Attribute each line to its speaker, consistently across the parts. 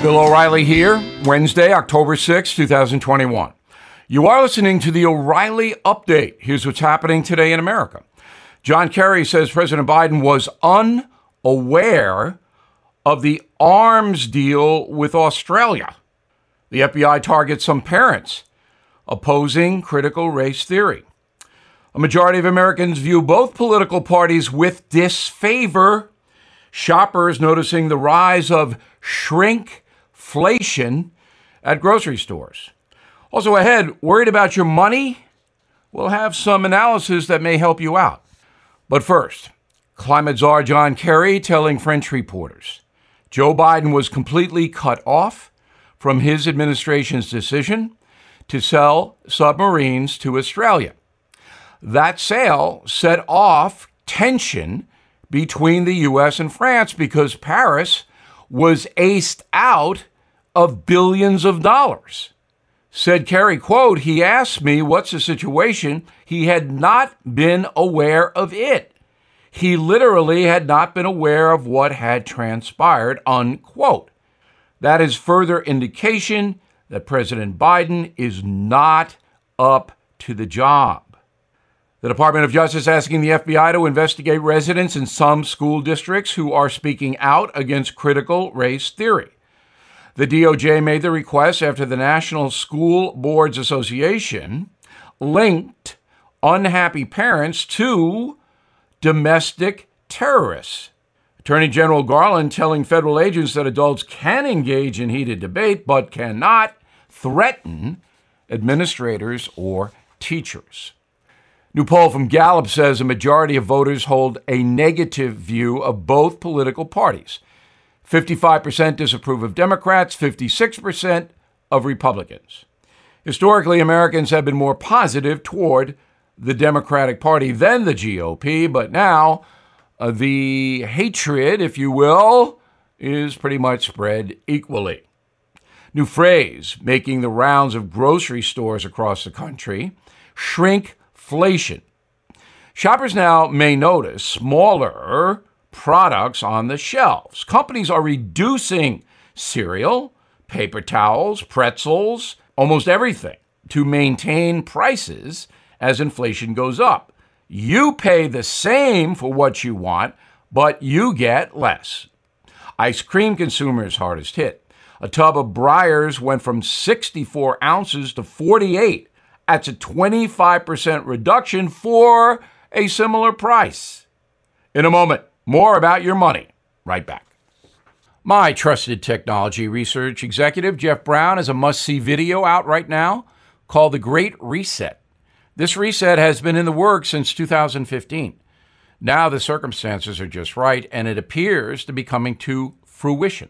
Speaker 1: Bill O'Reilly here, Wednesday, October 6, 2021. You are listening to the O'Reilly Update. Here's what's happening today in America. John Kerry says President Biden was unaware of the arms deal with Australia. The FBI targets some parents opposing critical race theory. A majority of Americans view both political parties with disfavor. Shoppers noticing the rise of shrinkflation at grocery stores. Also ahead, worried about your money? We'll have some analysis that may help you out. But first, climate czar John Kerry telling French reporters Joe Biden was completely cut off from his administration's decision to sell submarines to Australia. That sale set off tension between the U.S. and France because Paris was aced out of billions of dollars. Said Kerry, quote, he asked me what's the situation. He had not been aware of it. He literally had not been aware of what had transpired, unquote. That is further indication that President Biden is not up to the job. The Department of Justice asking the FBI to investigate residents in some school districts who are speaking out against critical race theory. The DOJ made the request after the National School Boards Association linked unhappy parents to domestic terrorists. Attorney General Garland telling federal agents that adults can engage in heated debate but cannot threaten administrators or teachers. New poll from Gallup says a majority of voters hold a negative view of both political parties. 55% disapprove of Democrats, 56% of Republicans. Historically, Americans have been more positive toward the Democratic Party than the GOP, but now uh, the hatred, if you will, is pretty much spread equally. New phrase making the rounds of grocery stores across the country shrinkflation. Shoppers now may notice smaller products on the shelves. Companies are reducing cereal, paper towels, pretzels, almost everything to maintain prices as inflation goes up. You pay the same for what you want, but you get less. Ice cream consumers hardest hit. A tub of Breyers went from 64 ounces to 48. That's a 25% reduction for a similar price. In a moment, more about your money. Right back. My trusted technology research executive, Jeff Brown, has a must see video out right now called The Great Reset. This reset has been in the works since 2015. Now the circumstances are just right, and it appears to be coming to fruition.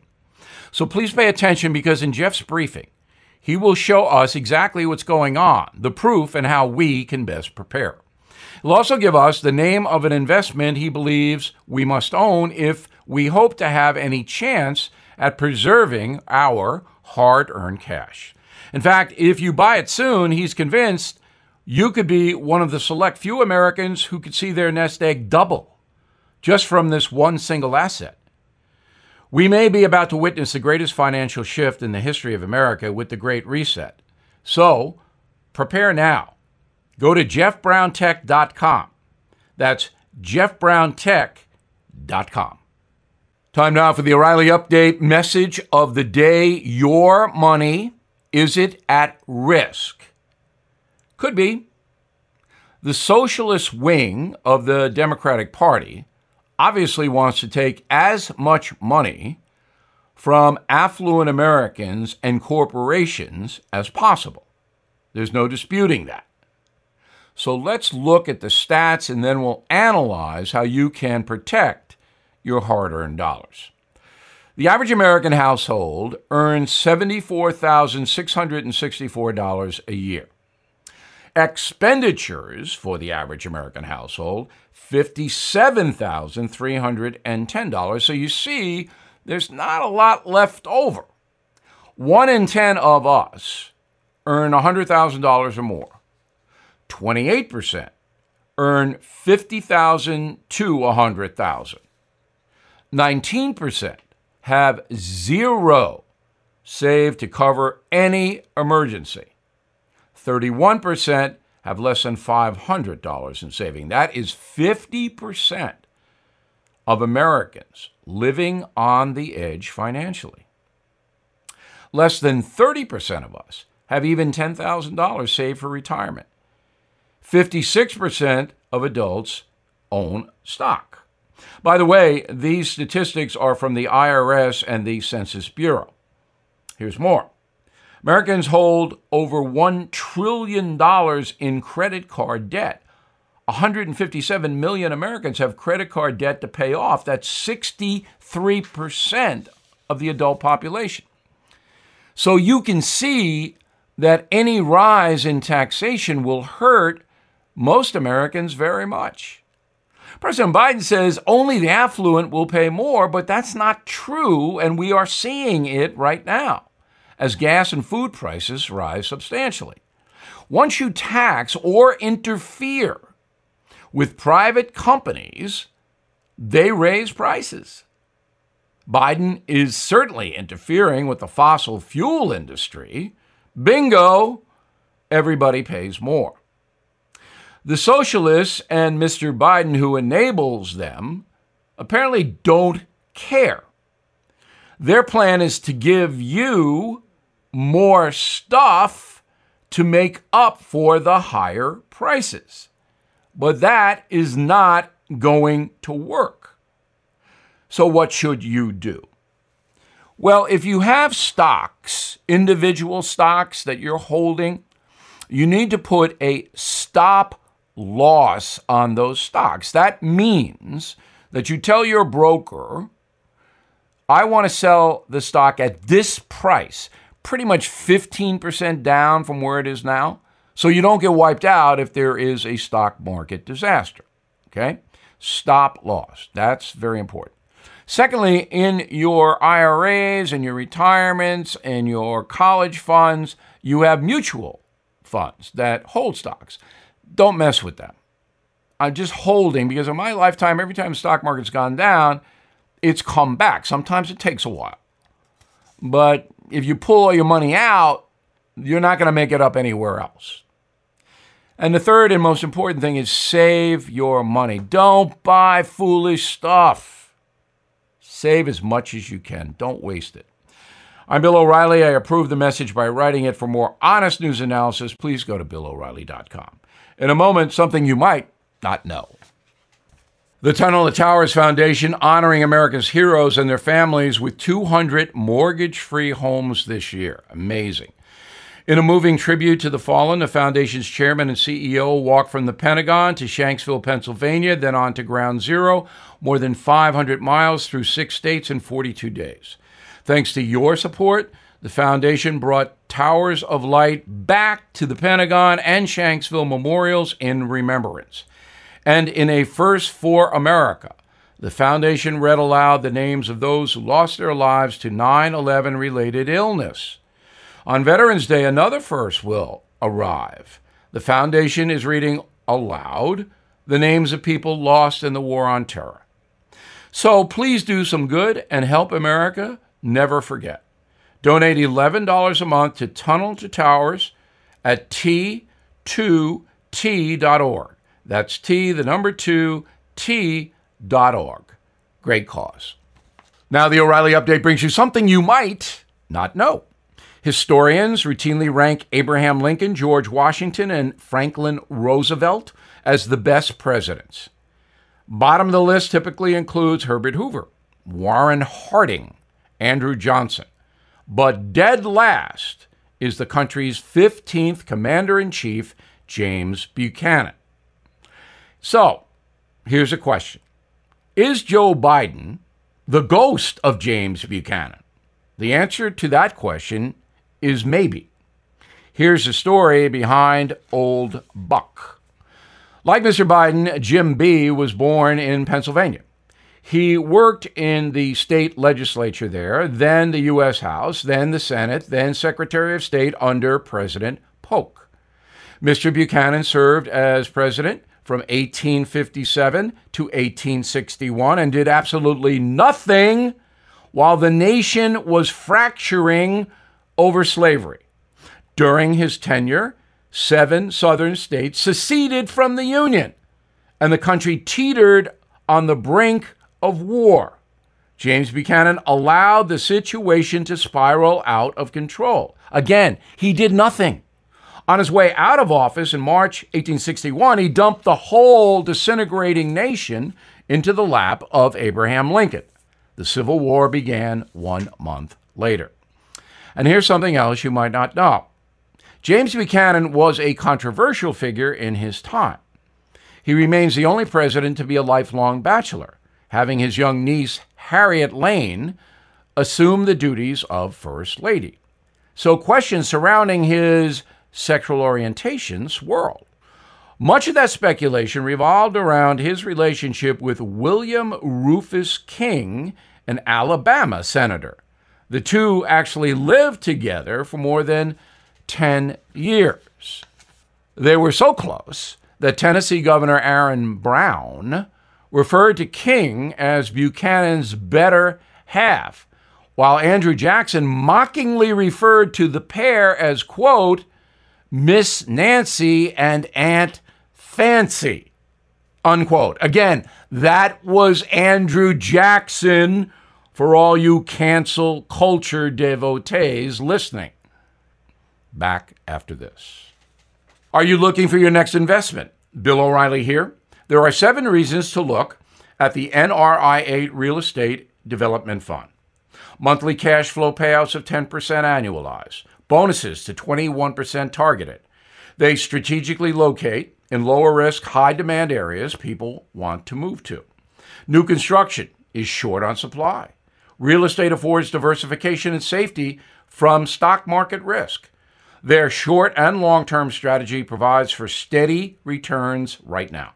Speaker 1: So please pay attention because in Jeff's briefing, he will show us exactly what's going on, the proof, and how we can best prepare. He'll also give us the name of an investment he believes we must own if we hope to have any chance at preserving our hard earned cash. In fact, if you buy it soon, he's convinced you could be one of the select few Americans who could see their nest egg double just from this one single asset. We may be about to witness the greatest financial shift in the history of America with the Great Reset. So, prepare now. Go to jeffbrowntech.com. That's jeffbrowntech.com. Time now for the O'Reilly Update message of the day. Your money, is it at risk? Could be. The socialist wing of the Democratic Party obviously wants to take as much money from affluent Americans and corporations as possible. There's no disputing that. So let's look at the stats and then we'll analyze how you can protect your hard earned dollars. The average American household earns $74,664 a year. Expenditures for the average American household $57,310. So you see, there's not a lot left over. One in 10 of us earn $100,000 or more. 28% earn 50,000 to 100,000. 19% have zero saved to cover any emergency. 31% have less than $500 in saving. That is 50% of Americans living on the edge financially. Less than 30% of us have even $10,000 saved for retirement. 56% of adults own stock. By the way, these statistics are from the IRS and the Census Bureau. Here's more. Americans hold over $1 trillion in credit card debt. 157 million Americans have credit card debt to pay off. That's 63% of the adult population. So you can see that any rise in taxation will hurt most Americans very much. President Biden says only the affluent will pay more, but that's not true, and we are seeing it right now as gas and food prices rise substantially. Once you tax or interfere with private companies, they raise prices. Biden is certainly interfering with the fossil fuel industry. Bingo, everybody pays more. The socialists and Mr. Biden, who enables them, apparently don't care. Their plan is to give you more stuff to make up for the higher prices. But that is not going to work. So, what should you do? Well, if you have stocks, individual stocks that you're holding, you need to put a stop loss on those stocks. That means that you tell your broker, I want to sell the stock at this price pretty much 15% down from where it is now. So you don't get wiped out if there is a stock market disaster. Okay? Stop loss. That's very important. Secondly, in your IRAs and your retirements and your college funds, you have mutual funds that hold stocks. Don't mess with them. I'm just holding because in my lifetime, every time the stock market's gone down, it's come back. Sometimes it takes a while. But if you pull all your money out, you're not going to make it up anywhere else. And the third and most important thing is save your money. Don't buy foolish stuff. Save as much as you can. Don't waste it. I'm Bill O'Reilly. I approve the message by writing it. For more honest news analysis, please go to BillO'Reilly.com. In a moment, something you might not know. The Tunnel to Towers Foundation honoring America's heroes and their families with 200 mortgage free homes this year. Amazing. In a moving tribute to the fallen, the foundation's chairman and CEO walked from the Pentagon to Shanksville, Pennsylvania, then on to Ground Zero, more than 500 miles through six states in 42 days. Thanks to your support, the foundation brought Towers of Light back to the Pentagon and Shanksville memorials in remembrance. And in a first for America, the foundation read aloud the names of those who lost their lives to 9 11 related illness. On Veterans Day, another first will arrive. The foundation is reading aloud the names of people lost in the War on Terror. So please do some good and help America never forget. Donate $11 a month to Tunnel to Towers at t2t.org. That's T, the number two, T.org. Great cause. Now, the O'Reilly Update brings you something you might not know. Historians routinely rank Abraham Lincoln, George Washington, and Franklin Roosevelt as the best presidents. Bottom of the list typically includes Herbert Hoover, Warren Harding, Andrew Johnson. But dead last is the country's 15th Commander in Chief, James Buchanan. So, here's a question Is Joe Biden the ghost of James Buchanan? The answer to that question is maybe. Here's the story behind Old Buck. Like Mr. Biden, Jim B. was born in Pennsylvania. He worked in the state legislature there, then the U.S. House, then the Senate, then Secretary of State under President Polk. Mr. Buchanan served as president from 1857 to 1861 and did absolutely nothing while the nation was fracturing over slavery. During his tenure, seven southern states seceded from the Union, and the country teetered on the brink of war. James Buchanan allowed the situation to spiral out of control. Again, he did nothing. On his way out of office in March 1861, he dumped the whole disintegrating nation into the lap of Abraham Lincoln. The Civil War began one month later. And here's something else you might not know James Buchanan was a controversial figure in his time. He remains the only president to be a lifelong bachelor, having his young niece, Harriet Lane, assume the duties of First Lady. So questions surrounding his sexual orientation swirled. Much of that speculation revolved around his relationship with William Rufus King, an Alabama senator. The two actually lived together for more than 10 years. They were so close that Tennessee Governor Aaron Brown referred to King as Buchanan's better half, while Andrew Jackson mockingly referred to the pair as, quote, Miss Nancy and Aunt Fancy, unquote. Again, that was Andrew Jackson for all you cancel culture devotees listening. Back after this. Are you looking for your next investment? Bill O'Reilly here. There are seven reasons to look at the NRIA Real Estate Development Fund. Monthly cash flow payouts of 10% annualized, bonuses to 21% targeted. They strategically locate in lower risk, high demand areas people want to move to. New construction is short on supply. Real estate affords diversification and safety from stock market risk. Their short and long term strategy provides for steady returns right now.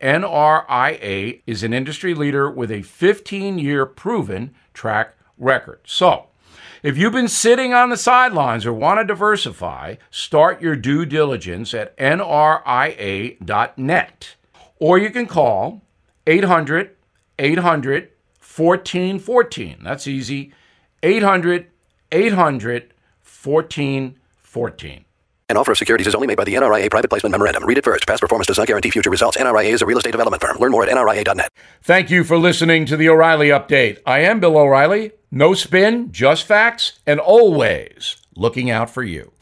Speaker 1: NRIA is an industry leader with a 15 year proven track record. So, if you've been sitting on the sidelines or want to diversify, start your due diligence at nria.net. Or you can call 800 800 1414. That's easy. 800 800 1414.
Speaker 2: An offer of securities is only made by the NRIA Private Placement Memorandum. Read it first. Past performance does not guarantee future results. NRIA is a real estate development firm. Learn more at nria.net.
Speaker 1: Thank you for listening to the O'Reilly Update. I am Bill O'Reilly. No spin, just facts, and always looking out for you.